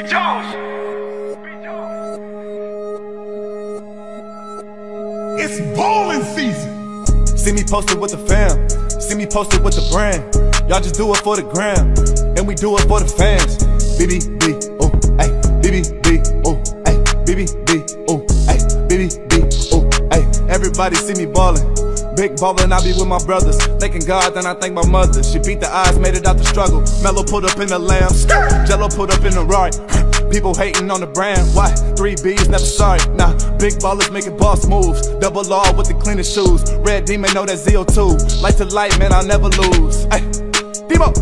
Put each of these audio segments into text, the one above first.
Jones. It's bowling season. See me posted with the fam. See me posted with the brand. Y'all just do it for the gram. And we do it for the fans. BBB, oh, ay, BBB, oh, ay, BBB, oh, ay, BBB, oh, ay. Everybody see me ballin'. Big ballin', I be with my brothers. Thanking God, then I thank my mother. She beat the odds, made it out the struggle. Melo put up in the lamb. Gelo put up in the Rari. People hating on the brand. Why? Three B's, never sorry. Nah, big ballers making boss moves. Double R with the cleanest shoes. Red Demon know that Zeal too. Light to light, man, I'll never lose. Hey, Demo.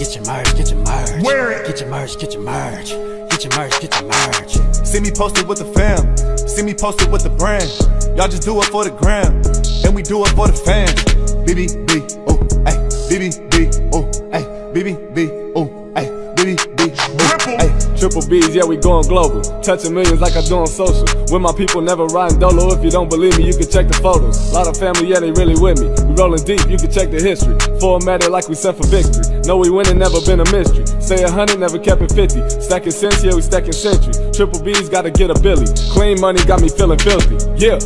Get your merch, get your merch. Wear it. Get your merch, get your merch. Get your merch, get your merch. See me posted with the fam. See me posted with the brand. Y'all just do it for the gram. And we do it for the fans. BBB, oh, ay, BBB, oh, ay, BBB, oh, ay, BBB, oh, ay. Triple B's, yeah, we going global. Touching millions like I do on social. With my people, never riding dolo. If you don't believe me, you can check the photos. A Lot of family, yeah, they really with me. We rolling deep, you can check the history. Formatted like we set for victory. No, we winning, never been a mystery. Say a hundred, never kept it 50. Stacking cents, yeah, we stacking century. Triple B's gotta get a Billy. Clean money got me feeling filthy. Yeah,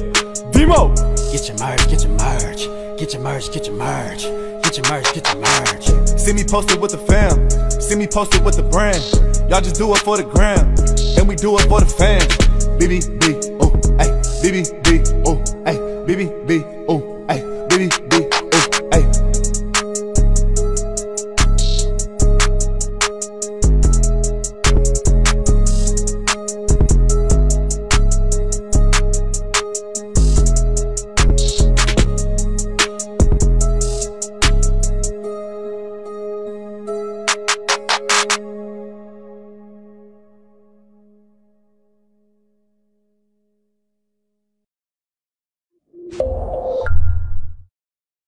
Demo. Get your merch, get your merch. Get your merch, get your merch. Get your merch, get your merch. See me posted with the fam. See me posted with the brand. Y'all just do it for the gram. And we do it for the fans. BBB, oh, ay, BBB, oh, ay, BBB,